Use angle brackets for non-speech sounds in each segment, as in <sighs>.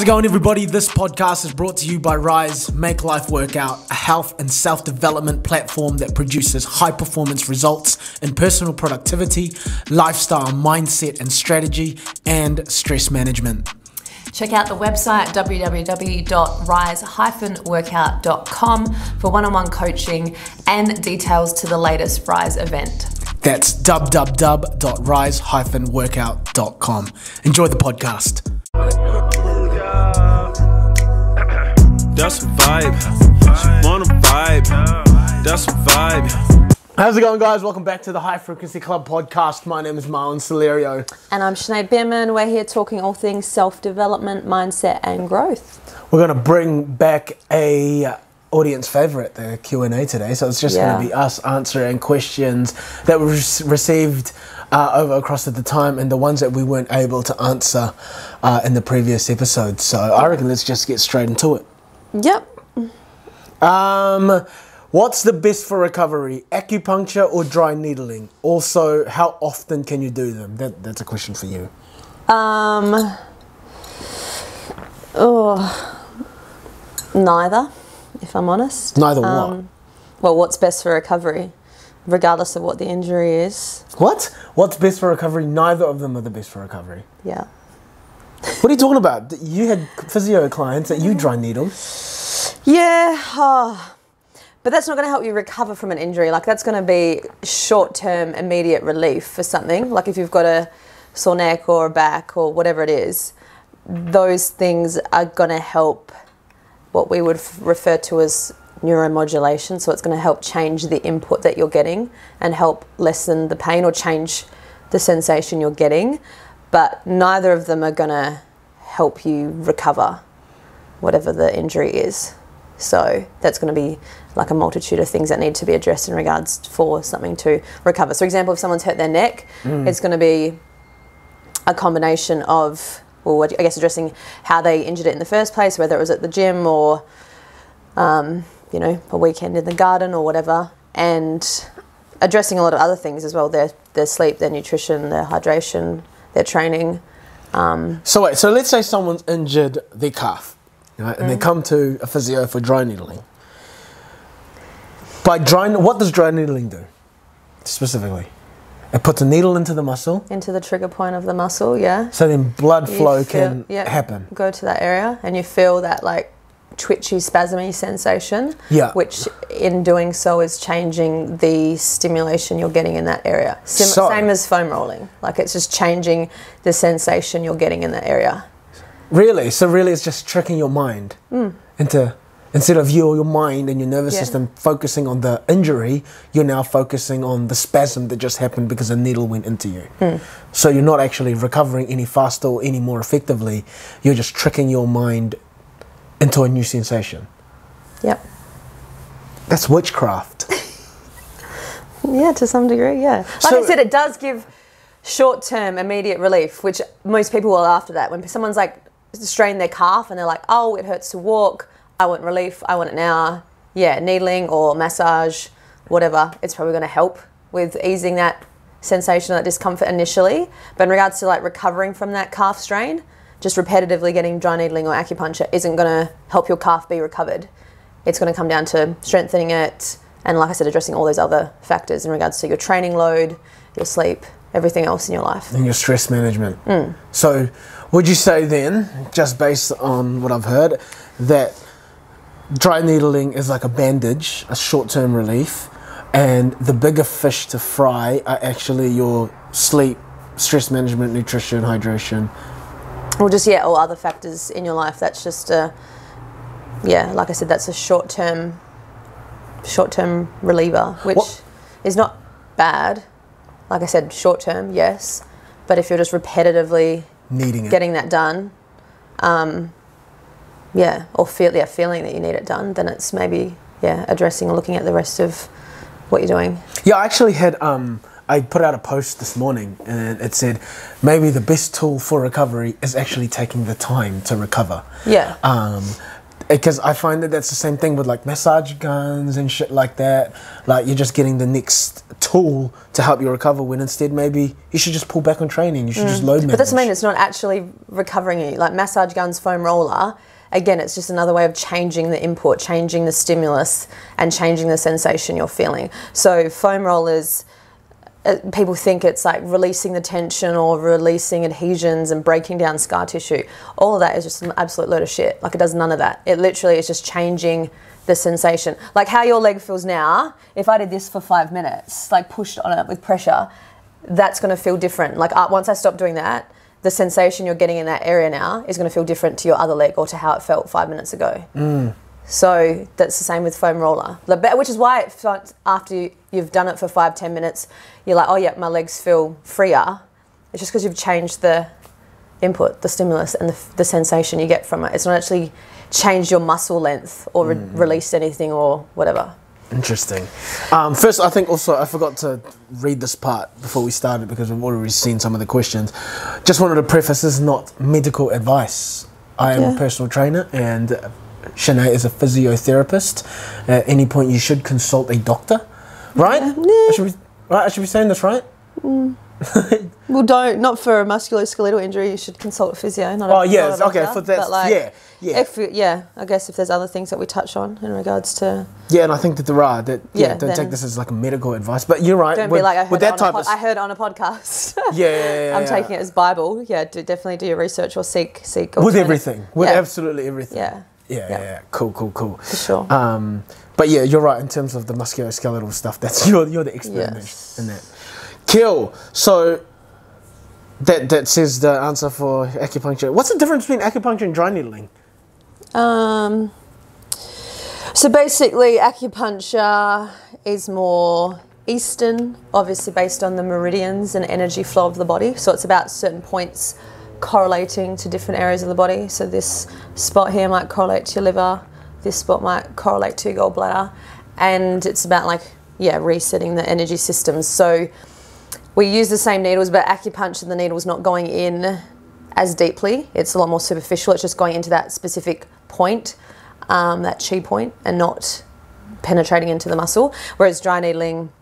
How's it going, everybody? This podcast is brought to you by Rise Make Life Workout, a health and self development platform that produces high performance results in personal productivity, lifestyle mindset and strategy, and stress management. Check out the website www.rise-workout.com for one-on-one coaching and details to the latest Rise event. That's www.rise-workout.com. Enjoy the podcast. <coughs> That's a vibe. She wanna vibe. That's a vibe. How's it going, guys? Welcome back to the High Frequency Club podcast. My name is Marwin Celerio. And I'm Shenae Bierman. We're here talking all things self-development, mindset, and growth. We're going to bring back a uh, audience favorite, the Q&A today. So it's just Yeah. going to be us answering questions that we re- received uh, over across at the time and the ones that we weren't able to answer uh, in the previous episode. So I reckon let's just get straight into it. Yep. Um, what's the best for recovery, acupuncture or dry needling? Also, how often can you do them? That, that's a question for you. Um. Oh. Neither, if I'm honest. Neither what? Um, well, what's best for recovery, regardless of what the injury is. What? What's best for recovery? Neither of them are the best for recovery. Yeah. What are you talking about? You had physio clients that you dry needled. Yeah, oh, but that's not going to help you recover from an injury. Like that's going to be short-term, immediate relief for something. Like if you've got a sore neck or a back or whatever it is, those things are going to help what we would f- refer to as neuromodulation. So it's going to help change the input that you're getting and help lessen the pain or change the sensation you're getting. But neither of them are going to help you recover whatever the injury is. So that's going to be like a multitude of things that need to be addressed in regards for something to recover. So, example, if someone's hurt their neck, it's going to be a combination of, well, I guess addressing how they injured it in the first place, whether it was at the gym or, um, you know, a weekend in the garden or whatever, and addressing a lot of other things as well their, their sleep, their nutrition, their hydration, their training. So wait, so let's say someone's injured their calf, right, and they Mm. come to a physio for dry needling. By dry, what does dry needling do specifically? It puts a needle into the muscle, Into the trigger point of the muscle, yeah. so then blood flow feel- can yeah, happen. Go to that area and you feel that like twitchy, spasmy sensation. Yeah. Which in doing so is changing the stimulation you're getting in that area. Sim- So- same as foam rolling. Like it's just changing the sensation you're getting in that area. Really? So really, it's just tricking your mind into instead of your your mind and your nervous Mm. Yeah. system focusing on the injury, you're now focusing on the spasm that just happened because a needle went into you. Mm. So you're not actually recovering any faster or any more effectively. You're just tricking your mind into a new sensation. Yep. That's witchcraft. <laughs> Yeah, to some degree, yeah. Like So- I said, it does give short term immediate relief, which most people will after that. When someone's like strained their calf and they're like, oh, it hurts to walk, I want relief, I want it now. Yeah, needling or massage, whatever, it's probably going to help with easing that sensation, that discomfort initially. But in regards to like recovering from that calf strain, just repetitively getting dry needling or acupuncture isn't going to help your calf be recovered. It's going to come down to strengthening it and, like I said, addressing all those other factors in regards to your training load, your sleep, everything else in your life. and your stress management. Mm. So, would you say then, just based on what I've heard, that dry needling is like a bandage, a short term relief, and the bigger fish to fry are actually your sleep, stress management, nutrition, hydration? Or just, yeah, or other factors in your life. That's just a, yeah, like I said, that's a short term, short term reliever, which What- is not bad. Like I said, short term, yes. But if you're just repetitively Needing it. getting that done, um, yeah, or feel yeah, feeling that you need it done, then it's maybe yeah, addressing or looking at the rest of what you're doing. Yeah, I actually had um I put out a post this morning and it said maybe the best tool for recovery is actually taking the time to recover. Yeah. Um because I find that that's the same thing with like massage guns and shit like that. Like you're just getting the next tool to help you recover when instead maybe you should just pull back on training. You should just load manage. Mm. But that's mean. It's not actually recovering you. Like massage guns, foam roller. Again, it's just another way of changing the input, changing the stimulus, and changing the sensation you're feeling. So foam rollers. Uh, people think it's like releasing the tension or releasing adhesions and breaking down scar tissue. All of that is just an absolute load of shit. Like it does none of that. It literally is just changing the sensation. Like how your leg feels now. If I did this for five minutes, like pushed on it with pressure, that's going to feel different. Like uh, once I stop doing that, the sensation you're getting in that area now is going to feel different to your other leg or to how it felt five minutes ago. So that's the same with foam roller, which is why it felt- after you- you've done it for five ten minutes, you're like, oh yeah, my legs feel freer. It's just because you've changed the input, the stimulus, and the, the sensation you get from it. It's not actually changed your muscle length or re- released anything or whatever. Interesting. Um, first, I think also I forgot to read this part before we started because we've already seen some of the questions. Just wanted to preface this is not medical advice. I am a personal trainer and Shenae is a physiotherapist. At any point, you should consult a doctor, right? I should be, right? I should be saying this <laughs> right. Well, don't not for a musculoskeletal injury. You should consult a physio. Not a, Oh, yes, not a okay, doctor, for that- like, yeah, yeah. If yeah, I guess if there's other things that we touch on in regards to, Yeah, and I think that there are that. Yeah, Yeah, don't take this as like a medical advice, but you're right. don't with, be like I heard, with that on type a of. I heard on a podcast. <laughs> yeah, yeah, yeah, <laughs> I'm yeah. taking it as Bible. Yeah, do, definitely do your research or seek seek with everything, with yeah. absolutely everything. Yeah. Yeah, yeah, Yeah. yeah. Cool, cool, cool. For sure. Um, but yeah, you're right in terms of the musculoskeletal stuff. That's <laughs> you're you're the expert in that- Yes. in that. Kill. So that that says the answer for acupuncture. What's the difference between acupuncture and dry needling? Um, so basically, acupuncture is more Eastern, obviously based on the meridians and energy flow of the body. So it's about certain points correlating to different areas of the body. So this spot here might correlate to your liver, this spot might correlate to gallbladder, and it's about like, yeah, resetting the energy systems. So we use the same needles, but acupuncture, the needle's not going in as deeply. It's a lot more superficial. It's just going into that specific point, um, that chi point, and not penetrating into the muscle. Whereas dry needling,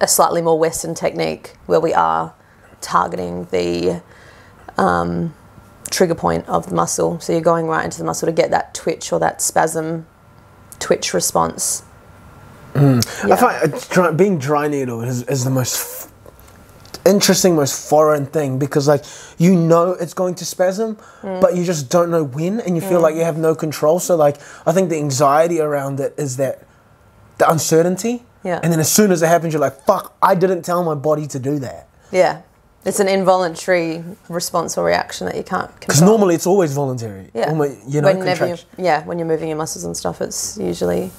a slightly more Western technique where we are targeting the um, trigger point of the muscle. So you're going right into the muscle to get that twitch or that spasm twitch response. I Yeah. find uh, dry, being dry needle is, is the most f- interesting, most foreign thing because like you know it's going to spasm, Mm. but you just don't know when, and you feel like you have no control. So like I think the anxiety around it is that the uncertainty. Yeah. And then as soon as it happens, you're like, "Fuck! I didn't tell my body to do that." Yeah. It's an involuntary response or reaction that you can't control. Because normally it's always voluntary. Yeah. Almo- you know, Whenever yeah, when you're moving your muscles and stuff, it's usually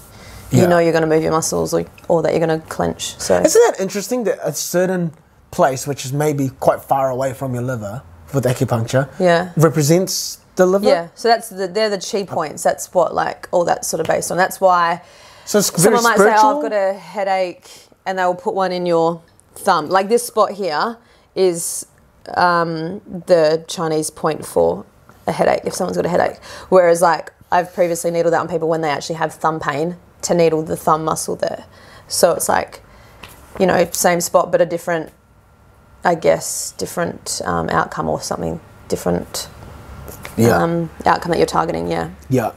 you Yeah. know you're going to move your muscles or, or that you're going to clench. So Isn't that interesting that a certain place, which is maybe quite far away from your liver, with acupuncture, Yeah. represents the liver? yeah, so that's the, they're the chi points. That's what like all that's sort of based on. That's why So someone might spiritual. say, oh, "I've got a headache," and they will put one in your thumb. Like this spot here is um, the Chinese point for a headache. If someone's got a headache, whereas like I've previously needled that on people when they actually have thumb pain to needle the thumb muscle there. So it's like, you know, same spot but a different, I guess, different um, outcome or something different yeah. um, outcome that you're targeting. Yeah. Yeah.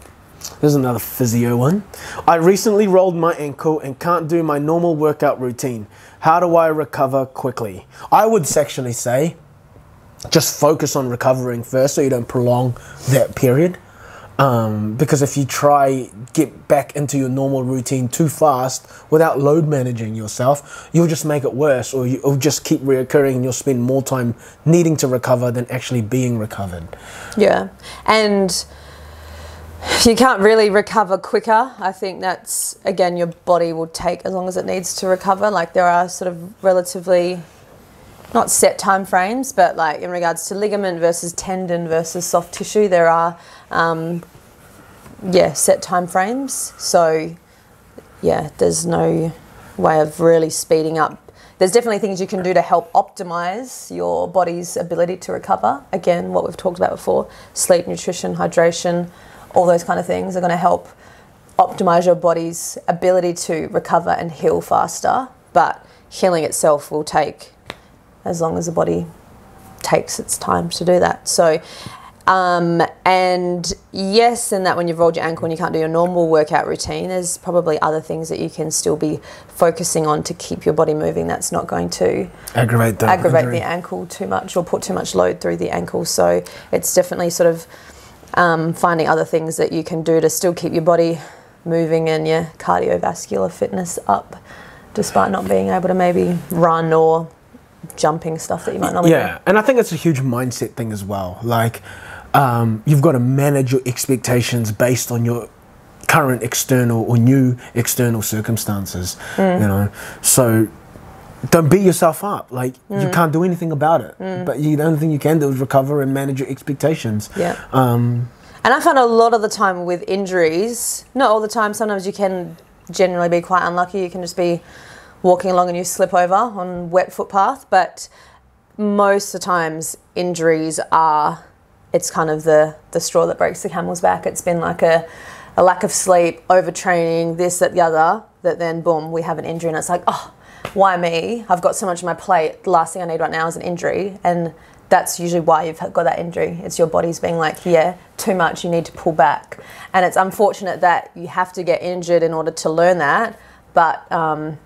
There's another physio one. I recently rolled my ankle and can't do my normal workout routine. How do I recover quickly? I would actually say just focus on recovering first so you don't prolong that period. Um, because if you try get back into your normal routine too fast without load managing yourself, you'll just make it worse, or you'll just keep reoccurring, and you'll spend more time needing to recover than actually being recovered. Yeah, and you can't really recover quicker. I think that's again your body will take as long as it needs to recover. Like there are sort of relatively not set time frames, but like in regards to ligament versus tendon versus soft tissue, there are um, yeah set time frames. So yeah, there's no way of really speeding up. There's definitely things you can do to help optimize your body's ability to recover. Again, what we've talked about before sleep, nutrition, hydration, all those kind of things are going to help optimize your body's ability to recover and heal faster. But healing itself will take as long as the body takes its time to do that. So, um, and yes, in that when you've rolled your ankle and you can't do your normal workout routine, there's probably other things that you can still be focusing on to keep your body moving. That's not going to Aggravate the aggravate injury. the ankle too much or put too much load through the ankle. So it's definitely sort of um, finding other things that you can do to still keep your body moving and your cardiovascular fitness up, despite not being able to maybe run or jumping stuff that you might normally Yeah, and I think it's a huge mindset thing as well. Like, um, you've got to manage your expectations based on your current external or new external circumstances. You know, so don't beat yourself up. Like you can't do anything about it. But you, the only thing you can do is recover and manage your expectations. Yeah. Um, And I find a lot of the time with injuries, not all the time, sometimes you can generally be quite unlucky. You can just be walking along and you slip over on wet footpath. But most of the times, injuries are, it's kind of the, the straw that breaks the camel's back. It's been like a, a lack of sleep, overtraining, this, that, the other, that then boom, we have an injury. And it's like, oh, why me? I've got so much on my plate. The last thing I need right now is an injury. And that's usually why you've got that injury. It's your body's being like, yeah, too much, you need to pull back. And it's unfortunate that you have to get injured in order to learn that. But um,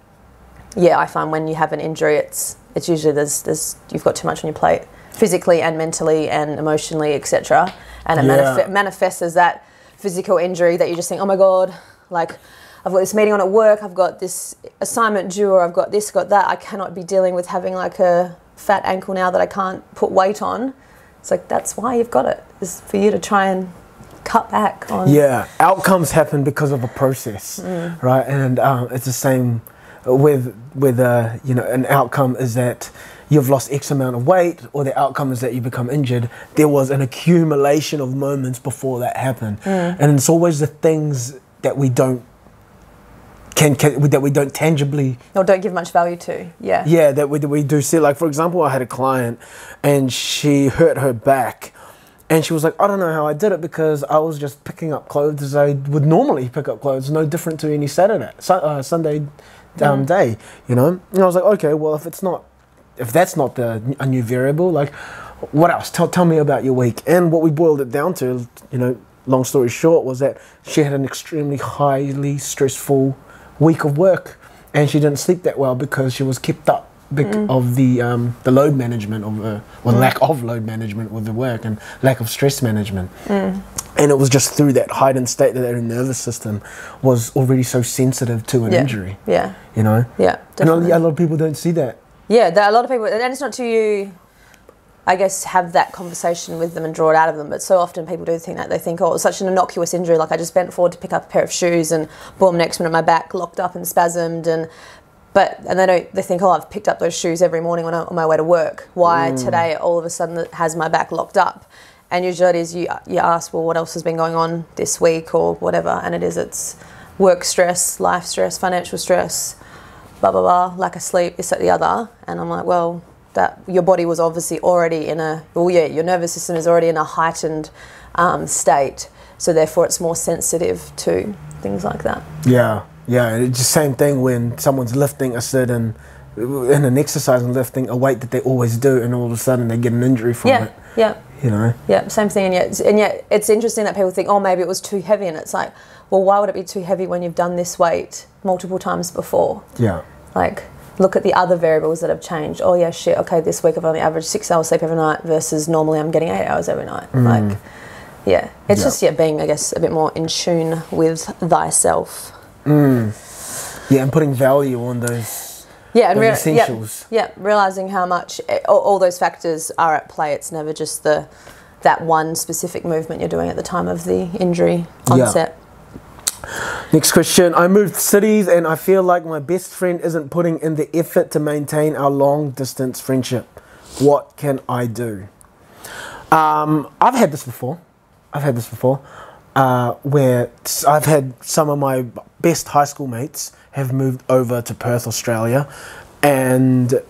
yeah, I find when you have an injury, it's it's usually there's there's you've got too much on your plate, physically and mentally and emotionally, etc. And it Yeah. manif- manifests as that physical injury that you just think, oh my god, like I've got this meeting on at work, I've got this assignment due, or I've got this, got that. I cannot be dealing with having like a fat ankle now that I can't put weight on. It's like that's why you've got it. is for you to try and cut back on. Yeah, outcomes happen because of a process, Mm. right? And um, it's the same with with uh, you know an outcome is that you've lost X amount of weight, or the outcome is that you become injured. There was an accumulation of moments before that happened, Mm. and it's always the things that we don't can, can that we don't tangibly Or don't give much value to. Yeah. yeah, that we, we do see. Like, for example, I had a client and she hurt her back. And she was like, I don't know how I did it because I was just picking up clothes as I would normally pick up clothes, no different to any Saturday, uh, Sunday um, day, you know? And I was like, okay, well, if it's not, if that's not the a new variable, like, what else? Tell, tell me about your week. And what we boiled it down to, you know, long story short, was that she had an extremely highly stressful week of work and she didn't sleep that well because she was kept up bec- of the um, the load management of uh, well lack of load management with the work and lack of stress management and it was just through that heightened state that her nervous system was already so sensitive to an Yeah. injury Yeah. you know Yeah. and a a lot of people don't see that Yeah, there are a lot of people, and it's not to you, I guess, have that conversation with them and draw it out of them. But so often people do think that they think, oh, it was such an innocuous injury. Like I just bent forward to pick up a pair of shoes, and boom, next minute my back locked up and spasmed, and but and they don't. They think, oh, I've picked up those shoes every morning when I'm on my way to work. Why mm. today all of a sudden it has my back locked up? And usually it is you. You ask, well, what else has been going on this week or whatever, and it is it's work stress, life stress, financial stress blah blah blah, lack of sleep, this, that, the other. And I'm like, well, that your body was obviously already in a, well, yeah, your nervous system is already in a heightened um, state, so therefore it's more sensitive to things like that. Yeah, yeah. It's the same thing when someone's lifting a certain in an exercise and lifting a weight that they always do, and all of a sudden they get an injury from Yeah, it. yeah, You know. yeah, same thing. And yet, and yet, it's interesting that people think, oh, maybe it was too heavy, and it's like, well, why would it be too heavy when you've done this weight multiple times before? Yeah. Like, look at the other variables that have changed. Oh yeah, shit. Okay, this week I've only averaged six hours sleep every night versus normally I'm getting eight hours every night. Like, yeah, it's just yeah being I guess a bit more in tune with thyself. Yeah, and putting value on those. Yeah, and Those rea- essentials. yeah, realizing how much eh, all, all those factors are at play. It's never just the that one specific movement you're doing at the time of the injury Yeah. onset. Next question. I moved cities and I feel like my best friend isn't putting in the effort to maintain our long distance friendship. What can I do? Um, I've had this before. I've had this before. Uh, where I've had some of my best high school mates have moved over to Perth, Australia, and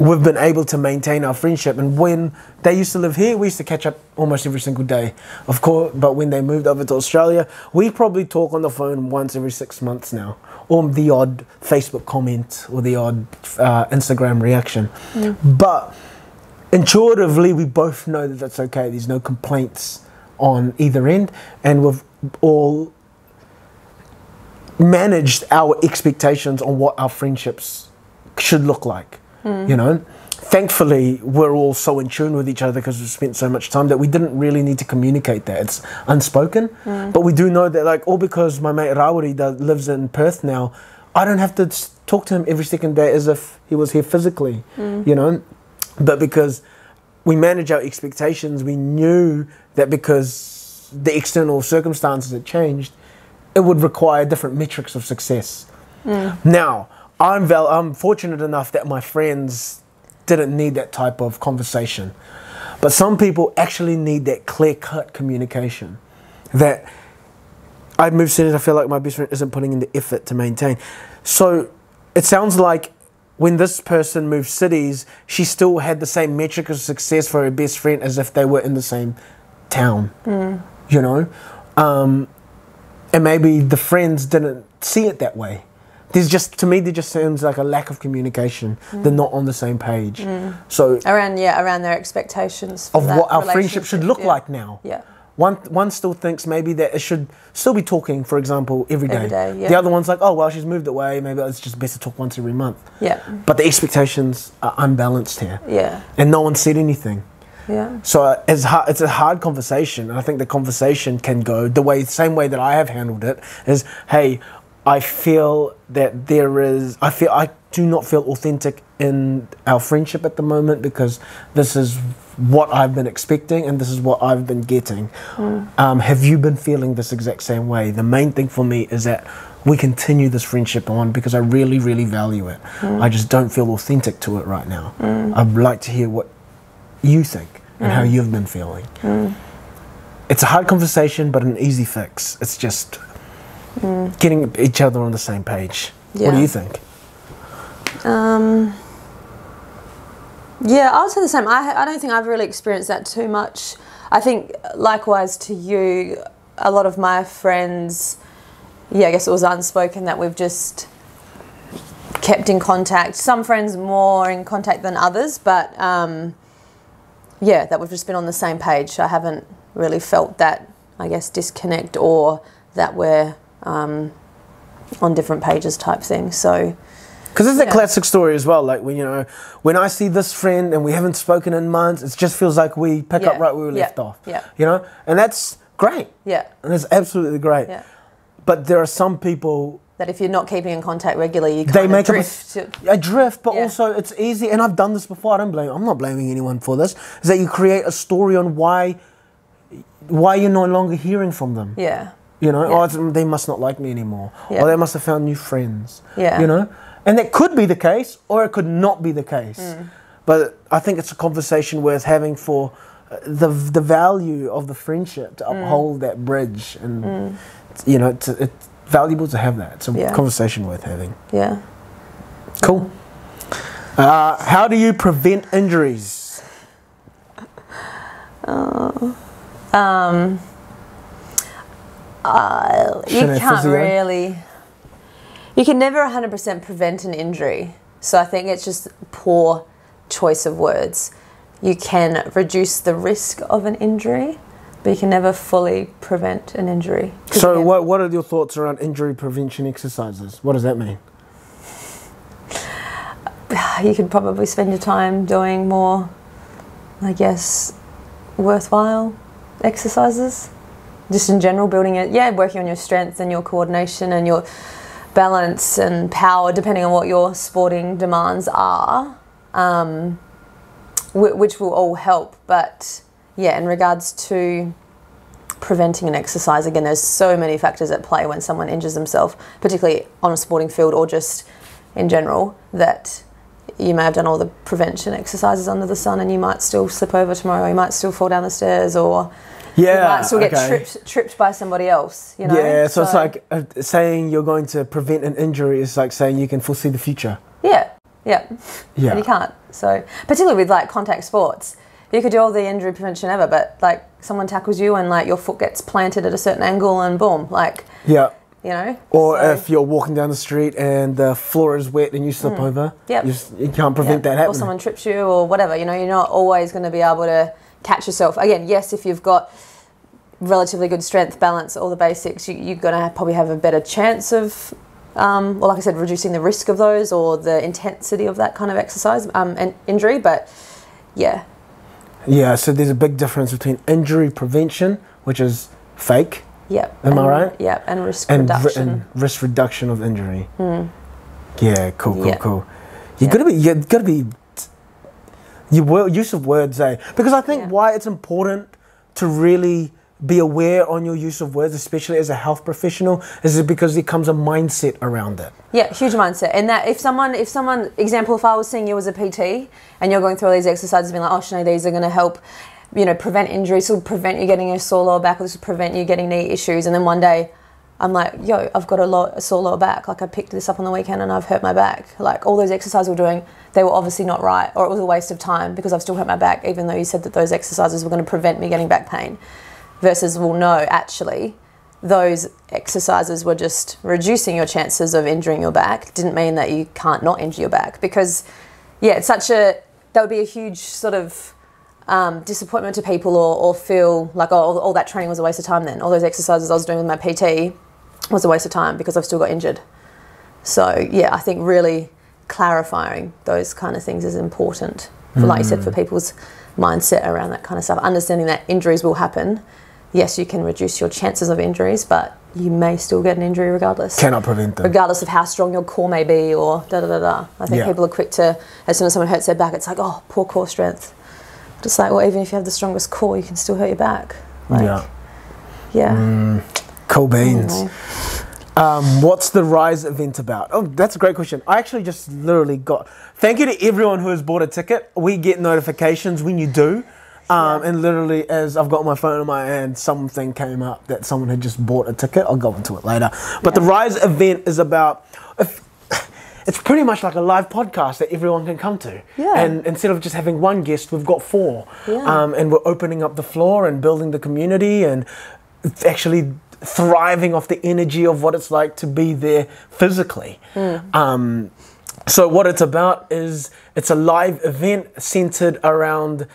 we've been able to maintain our friendship. And when they used to live here, we used to catch up almost every single day, of course. But when they moved over to Australia, we probably talk on the phone once every six months now, or the odd Facebook comment or the odd uh, Instagram reaction. But intuitively, we both know that that's okay. There's no complaints on either end, and we've all managed our expectations on what our friendships should look like. Hmm. You know, thankfully, we're all so in tune with each other because we've spent so much time that we didn't really need to communicate that. It's unspoken, hmm. but we do know that, like, all because my mate Rawari does, lives in Perth now, I don't have to talk to him every second day as if he was here physically. Hmm. You know, but because we manage our expectations, we knew that because the external circumstances had changed, it would require different metrics of success. Now, I'm val- I'm fortunate enough that my friends didn't need that type of conversation. But some people actually need that clear cut communication. That I moved cities, I feel like my best friend isn't putting in the effort to maintain. So it sounds like when this person moved cities, she still had the same metric of success for her best friend as if they were in the same town. You know? Um, and maybe the friends didn't see it that way. There's just to me, there just sounds like a lack of communication. They're not on the same page. So around yeah around their expectations for of what our friendship should look yeah. like now. Yeah. One one still thinks maybe that it should still be talking, for example, every day. Every day, yeah. The other one's like, oh well, she's moved away. Maybe it's just best to talk once every month. Yeah. But the expectations are unbalanced here, Yeah. and no one said anything. Yeah. So uh, it's hard, it's a hard conversation, and I think the conversation can go the way same way that I have handled it is, hey, I feel that there is I feel I do not feel authentic in our friendship at the moment because this is what I've been expecting and this is what I've been getting. Hmm. Um, have you been feeling this exact same way? The main thing for me is that we continue this friendship on because I really, really value it. Hmm. I just don't feel authentic to it right now. Hmm. I'd like to hear what you think and how you've been feeling. It's a hard conversation, but an easy fix. It's just getting each other on the same page. What do you think? Um, yeah, I would say the same. I, I don't think I've really experienced that too much. I think, likewise to you, a lot of my friends, yeah, I guess it was unspoken that we've just kept in contact. Some friends more in contact than others, but um, yeah, that we've just been on the same page. I haven't really felt that, I guess, disconnect or that we're um, on different pages type thing. So, Because it's Yeah. classic story as well. Like when you know, when I see this friend and we haven't spoken in months, it just feels like we pick up right where we Yeah. left off. Yeah. You know, and that's great. yeah, And it's absolutely great. yeah. But there are some people That if you're not keeping in contact regularly, you they make drift. a, a drift, but Yeah. also it's easy. And I've done this before. I don't blame. I'm not blaming anyone for this. Is that you create a story on why why you're no longer hearing from them. yeah, You know, Yeah. oh, they must not like me anymore, Yeah. or they must have found new friends. Yeah. You know, and that could be the case, or it could not be the case. Mm. But I think it's a conversation worth having for uh, the the value of the friendship to Mm. uphold that bridge, and you know, it's, it's valuable to have that. It's a Yeah. conversation worth having. yeah. Cool. Uh, how do you prevent injuries? <laughs> Um, uh, you can't really. You can never 100% prevent an injury. So I think it's just poor choice of words. You can reduce the risk of an injury, but you can never fully prevent an injury. So, what what are your thoughts around injury prevention exercises? What does that mean? <sighs> you could probably spend your time doing more, I guess, worthwhile exercises. Just in general, building it, yeah, working on your strength and your coordination and your balance and power, depending on what your sporting demands are, um, which will all help. But yeah, in regards to preventing an exercise, again, there's so many factors at play when someone injures themselves, particularly on a sporting field or just in general, that you may have done all the prevention exercises under the sun and you might still slip over tomorrow, you might still fall down the stairs, or you might still get okay. tripped, tripped by somebody else, you know? Yeah, so, it's like uh, saying you're going to prevent an injury is like saying you can foresee the future. Yeah, Yeah. Yeah. And you can't. So, particularly with like contact sports, you could do all the injury prevention ever, but like someone tackles you and like your foot gets planted at a certain angle and boom, like, Yeah. you know? Or So- if you're walking down the street and the floor is wet and you slip over, Mm. Yep. you, just, you can't prevent Yeah, that happening. Or someone trips you or whatever. You know, you're not always going to be able to catch yourself. Again, yes, if you've got relatively good strength, balance, all the basics, you, you're going to probably have a better chance of, um, well, like I said, reducing the risk of those or the intensity of that kind of exercise um, and injury. But yeah, Yeah, so there's a big difference between injury prevention, which is fake, yep. Am I right? Yep, and risk and, reduction. and risk reduction of injury. Yeah, cool, cool, Yeah. cool. You Yeah. gotta be, you gotta be, your use of words, eh? Because I think Yeah. why it's important to really be aware on your use of words, especially as a health professional, is it because there comes a mindset around it. Yeah, huge mindset. And that if someone, if someone, example, if I was seeing you as a PT and you're going through all these exercises, being like, oh, Shenae, these are going to help, you know, prevent injuries, will prevent you getting a sore lower back, or this will prevent you getting knee issues. And then one day, I'm like, yo, I've got a, low, a sore lower back. Like I picked this up on the weekend and I've hurt my back. Like all those exercises we're doing, they were obviously not right, or it was a waste of time because I've still hurt my back, even though you said that those exercises were going to prevent me getting back pain. Versus, well, no, actually, those exercises were just reducing your chances of injuring your back didn't mean that you can't not injure your back because yeah it's such a that would be a huge sort of um, disappointment to people or, or feel like oh all, all that training was a waste of time then all those exercises i was doing with my pt was a waste of time because i've still got injured so yeah i think really clarifying those kind of things is important for like you said for mm. people's mindset around that kind of stuff understanding that injuries will happen yes you can reduce your chances of injuries but you may still get an injury regardless Cannot prevent them. regardless of how strong your core may be or da da da da. I think Yeah. people are quick to, as soon as someone hurts their back, it's like, oh, poor core strength. Just like, well, even if you have the strongest core, you can still hurt your back. Like, yeah. Yeah. Mm. Cool beans. Anyway. Um, what's the Rise event about? Oh, that's a great question. I actually just literally got. Thank you to everyone who has bought a ticket. We get notifications when you do. Um, And literally, as I've got my phone in my hand, something came up that someone had just bought a ticket. I'll go into it later. But the Rise event is about. If, <sighs> it's pretty much like a live podcast that everyone can come to. Yeah. And instead of just having one guest, we've got four. Yeah. Um, and we're opening up the floor and building the community and actually thriving off the energy of what it's like to be there physically. Um, so what it's about is it's a live event centered around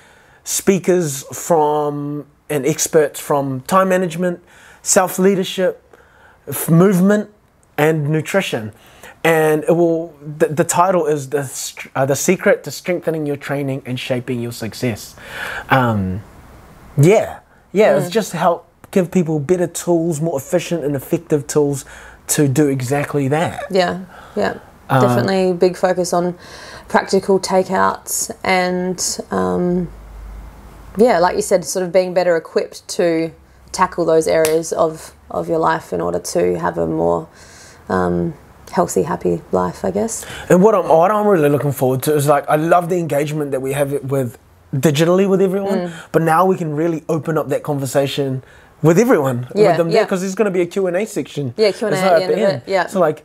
speakers from and experts from time management, self leadership, movement, and nutrition. And it will. The, the title is the uh, the secret to strengthening your training and shaping your success. Um, yeah, yeah. It's just help give people better tools, more efficient and effective tools to do exactly that. Yeah. Yeah. Uh, Definitely big focus on practical takeouts and, um, yeah, like you said, sort of being better equipped to tackle those areas of, of your life in order to have a more um, healthy, happy life, I guess. And what I'm what I'm really looking forward to is like I love the engagement that we have it with digitally with everyone, Mm. but now we can really open up that conversation with everyone Yeah, with them there because there's going to be a Q&A section. Yeah, Q&A as at the end of it, yeah. So like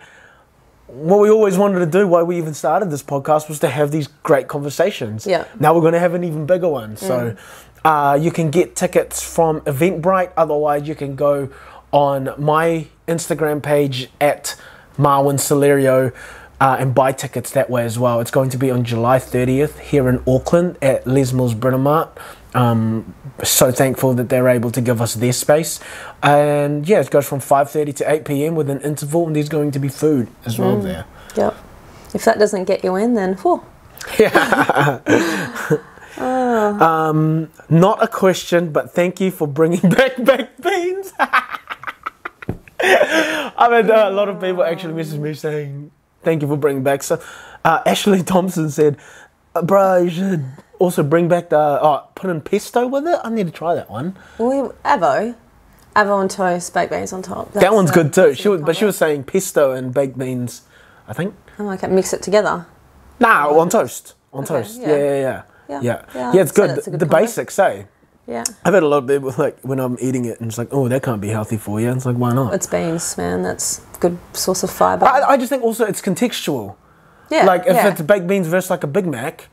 what we always wanted to do, why we even started this podcast, was to have these great conversations. Yeah. Now we're going to have an even bigger one. So uh, you can get tickets from Eventbrite. Otherwise, you can go on my Instagram page at Marwin Celerio uh, and buy tickets that way as well. It's going to be on July 30th here in Auckland at Les Mills Britomart. Um, so thankful that they're able to give us their space, and yeah, it goes from 5:30 to 8 p.m. with an interval, and there's going to be food as well there. Yep. If that doesn't get you in, then whew. <laughs> Um, not a question, but thank you for bringing <laughs> back baked beans. I've had uh, a lot of people actually message me saying thank you for bringing back. So, uh, Ashley Thompson said, "Bro, you should also bring back the oh, put in pesto with it. I need to try that one. We Avo, Avo on toast, baked beans on top. that one's good too. She was, but she was saying pesto and baked beans. I think Oh, okay, mix it together. nah on toast. On Okay, toast. yeah. Yeah, yeah, yeah. Yeah, Yeah, yeah, yeah, it's good. that's good the combo. basics, eh? Yeah, I've had a lot of people like when I'm eating it and it's like, oh, that can't be healthy for you. It's like, why not? it's beans, man. That's good source of fiber. I, I just think also it's contextual. Yeah, Like if yeah. it's baked beans versus like a Big Mac,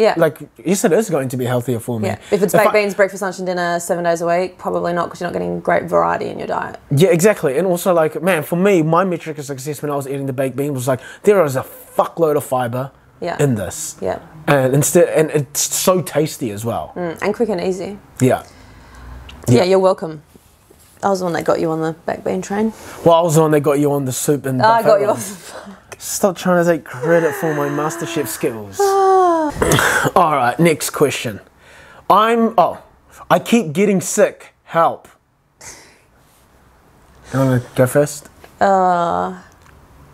Yeah. like yes, it is going to be healthier for me. yeah. If it's baked I- beans, breakfast, lunch, and dinner, seven days a week, probably not because you're not getting great variety in your diet. Yeah, exactly. And also, like, man, for me, my metric of success when I was eating the baked beans was like, there is a fuckload of fiber Yeah. in this. Yeah. And instead, and it's so tasty as well. Mm, and quick and easy. Yeah. Yeah. Yeah. you're welcome. I was the one that got you on the baked bean train. Well, I was the one that got you on the soup and. I got you off. <laughs> Stop trying to take credit for my MasterChef skills. All right, next question. I'm. Oh, I keep getting sick. Help. You want to go first? Uh,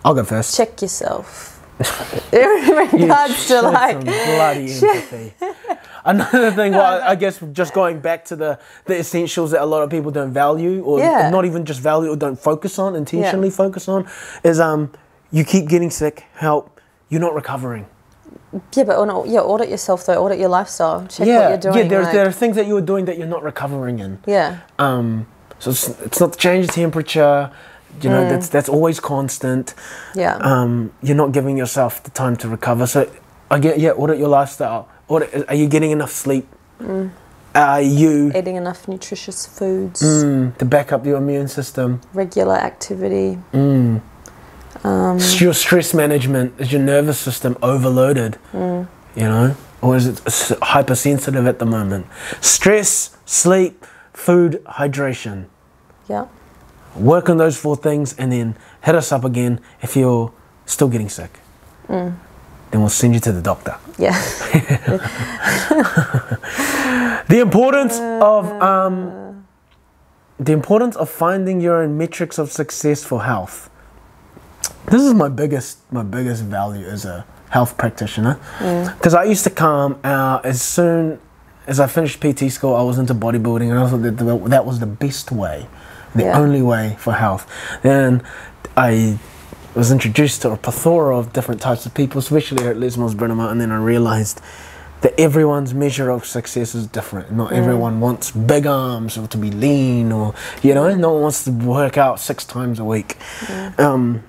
I'll go first. check yourself. <laughs> in regards to like, bloody <laughs> empathy. Another thing, well, I guess just going back to the, the essentials that a lot of people don't value, or Yeah. not even just value, or don't focus on, intentionally focus on, is um, you keep getting sick. Help. You're not recovering. Yeah, but no, yeah, audit yourself though. Audit your lifestyle. Check yeah, what you're doing. yeah. There, like- there are things that you are doing that you're not recovering in. yeah, Um, so it's, it's not the change of temperature. You know, that's that's always constant. yeah. um, you're not giving yourself the time to recover. So I get yeah, audit your lifestyle. Audit, are you getting enough sleep? Are you Eating enough nutritious foods, mm, to back up your immune system? regular activity. Um, is your stress management is your nervous system overloaded? Mm. You know, or is it hypersensitive at the moment? Stress, sleep, food, hydration. Yeah. Work on those four things, and then hit us up again if you're still getting sick. Mm. Then we'll send you to the doctor. Yeah. <laughs> The importance of um, the importance of finding your own metrics of success for health. This is my biggest my biggest value as a health practitioner mm. because I used to come out as soon as I finished PT school. I was into bodybuilding and I thought that the- that was the best way, the Yeah. only way for health. Then I was introduced to a plethora of different types of people, especially at Les Mills Britomart, and then I realized that everyone's measure of success is different. Not mm. everyone wants big arms or to be lean or, you know, no one wants to work out six times a week. Mm. Um,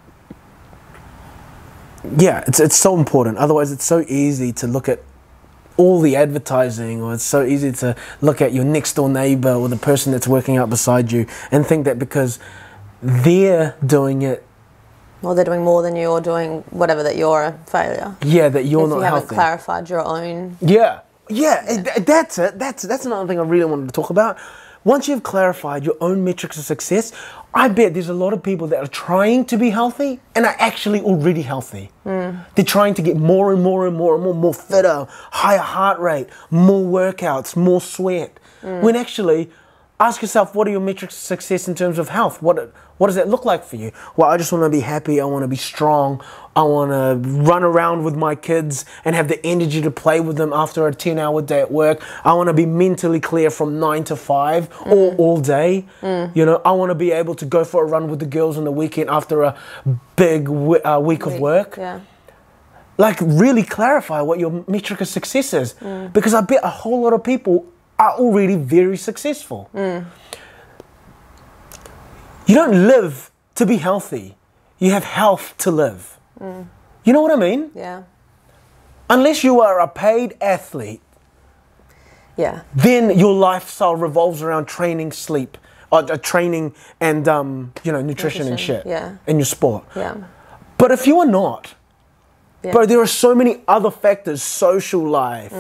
yeah, it's, it's so important. Otherwise, it's so easy to look at all the advertising, or it's so easy to look at your next door neighbor or the person that's working out beside you and think that because they're doing it, Or they're doing more than you, or doing whatever that you're a failure. yeah, that you're if not you haven't healthy. clarified your own. Yeah, yeah, it- that's it. That's that's another thing I really wanted to talk about. Once you've clarified your own metrics of success, I bet there's a lot of people that are trying to be healthy and are actually already healthy. Hmm. They're trying to get more and more and more and more, more fitter, higher heart rate, more workouts, more sweat. Hmm. When actually, ask yourself, what are your metrics of success in terms of health? What what does that look like for you? Well, I just want to be happy. I want to be strong. I want to run around with my kids and have the energy to play with them after a 10 hour day at work. I want to be mentally clear from 9 to 5 or mm. all day. Mm. You know, I want to be able to go for a run with the girls on the weekend after a big w- uh, week of work Yeah. like really clarify what your metric of success is mm. because i bet a whole lot of people are already very successful you don't live to be healthy you have health to live you know what i mean Yeah. unless you are a paid athlete Yeah. then your lifestyle revolves around training sleep uh, uh, training and um, you know nutrition, and shit yeah. in your sport Yeah. but if you are not Yeah. Bro, there are so many other factors social life,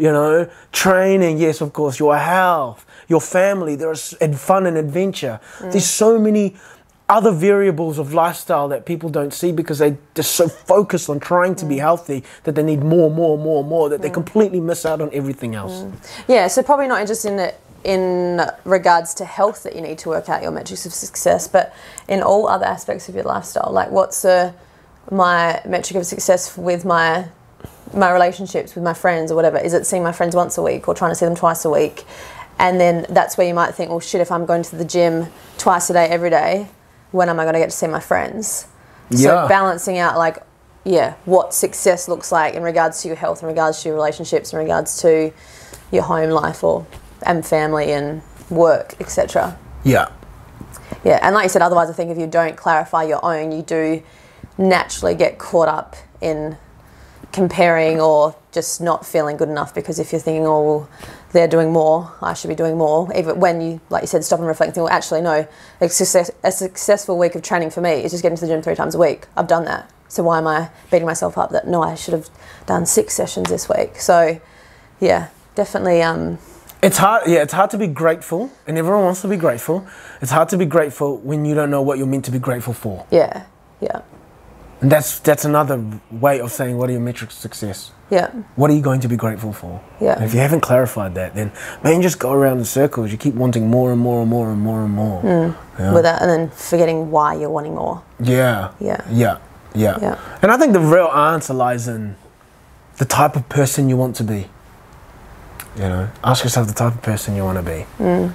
you know, training, yes, of course, your health, your family, there's fun and adventure. Mm. There's so many other variables of lifestyle that people don't see because they're just so focused on trying to be mm. healthy that they need more, more, more, more that they mm. completely miss out on everything else. Yeah, so probably not just in it in regards to health that you need to work out your metrics of success, but in all other aspects of your lifestyle. Like, what's the my metric of success with my my relationships with my friends or whatever? Is it seeing my friends once a week or trying to see them twice a week? And then that's where you might think, well, shit, if I'm going to the gym twice a day every day, when am I going to get to see my friends? Yeah. So balancing out, like, yeah, what success looks like in regards to your health, in regards to your relationships, in regards to your home life or and family and work, etc. Yeah. Yeah, and like you said, otherwise, I think if you don't clarify your own, you do naturally get caught up in comparing or just not feeling good enough because if you're thinking, oh, well, they're doing more, I should be doing more. Even when you, like you said, stop and reflect, think, well, actually, no, a, success, a successful week of training for me is just getting to the gym three times a week. I've done that. So why am I beating myself up that no, I should have done six sessions this week? So, yeah, definitely. Um, It's hard, yeah. It's hard to be grateful, and everyone wants to be grateful. It's hard to be grateful when you don't know what you're meant to be grateful for, yeah, yeah, and that's that's another way of saying what are your metrics of success. yeah, What are you going to be grateful for? Yeah. And if you haven't clarified that, then man, just go around in circles. You keep wanting more and more and more and more and more. Mm. Yeah. with that, and then forgetting why you're wanting more. Yeah. Yeah. Yeah. Yeah. Yeah. And I think the real answer lies in the type of person you want to be. You know, ask yourself the type of person you want to be. Mm.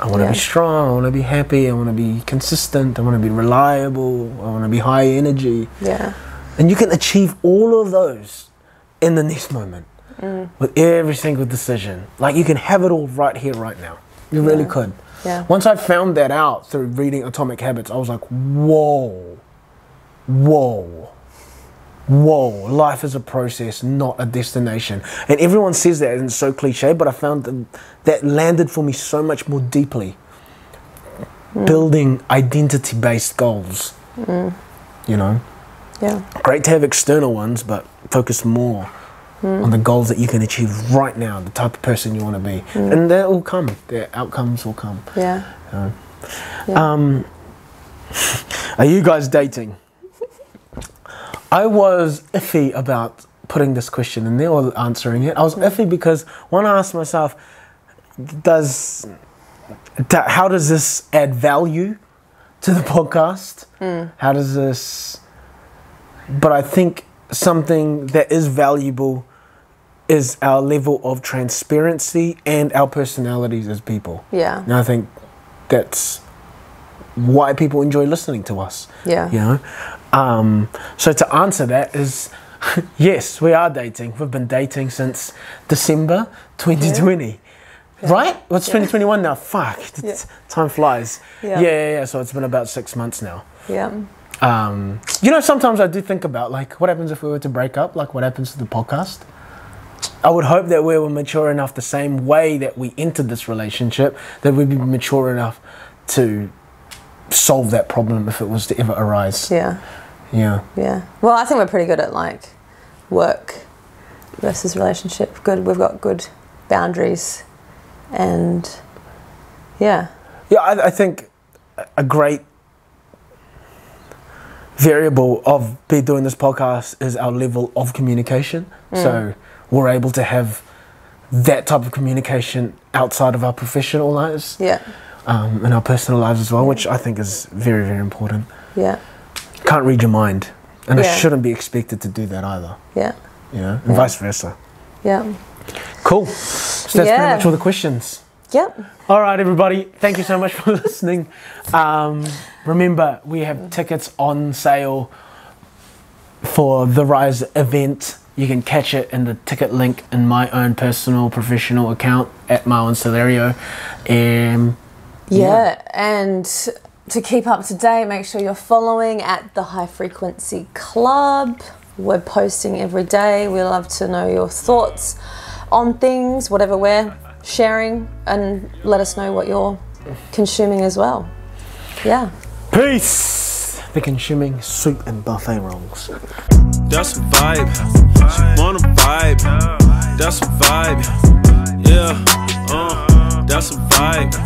I want to Yeah. be strong. I want to be happy. I want to be consistent. I want to be reliable. I want to be high energy. Yeah, And you can achieve all of those in the next moment mm. with every single decision. Like you can have it all right here, right now. You really Yeah. could. Yeah. Once I found that out through reading Atomic Habits, I was like, whoa, whoa, whoa. Life is a process, not a destination. And everyone says that, and it's so cliche, but I found that, that landed for me so much more deeply. Hmm. Building identity based goals. Hmm. You know? yeah, great to have external ones, but focus more hmm. on the goals that you can achieve right now, the type of person you want to be. And that will come, the outcomes will come. yeah. Um, <laughs> are you guys dating? I was iffy about putting this question in there or answering it. I was iffy because when I asked myself, does how does this add value to the podcast? Hmm. How does this? But I think something that is valuable is our level of transparency and our personalities as people. Yeah. And I think that's why people enjoy listening to us. Yeah. You know? Um, so to answer that is <laughs> yes, we are dating. We've been dating since December 2020. Right? What's 2021 now? Fuck. Time flies. Yeah. Yeah. yeah, yeah. So it's been about six months now. Yeah. Um, you know, sometimes I do think about like what happens if we were to break up? Like what happens to the podcast? I would hope that we were mature enough the same way that we entered this relationship, that we'd be mature enough to solve that problem if it was to ever arise. Yeah. Yeah. Yeah. Well, I think we're pretty good at like work versus relationship. Good. We've got good boundaries, and yeah, Yeah, I, I think a great variable of be doing this podcast is our level of communication. Mm. So we're able to have that type of communication outside of our professional lives yeah, um, and our personal lives as well, which I think is very, very important. yeah, Can't read your mind, and I shouldn't be expected to do that either. yeah, You know, and vice versa. yeah. Cool. So that's Yeah. pretty much all the questions. Yep. All right, everybody. Thank you so much for <laughs> listening. Um, remember, we have tickets on sale for the Rise event. You can catch it in the ticket link in my own personal professional account at Marwin Celerio. Um, Yeah, and to keep up to date, make sure you're following at the High Frequency Club. We're posting every day. We love to know your thoughts on things, whatever we're sharing, and let us know what you're consuming as well. Yeah. peace. The consuming soup and buffet rolls. That's a vibe. She wanna vibe. That's a vibe. Yeah, uh, that's a vibe.